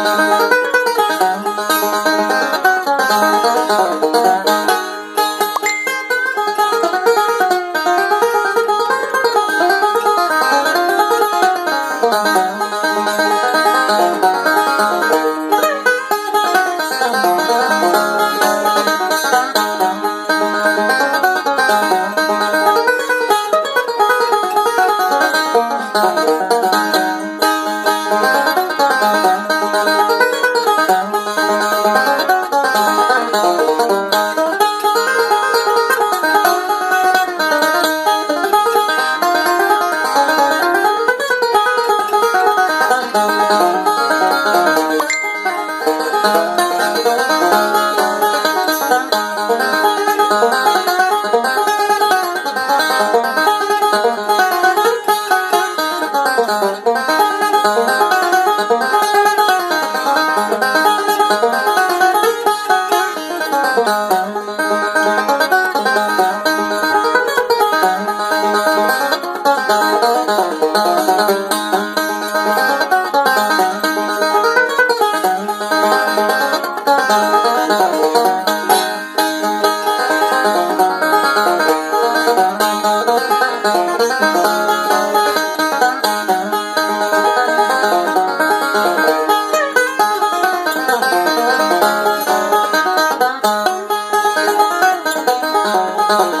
oh You.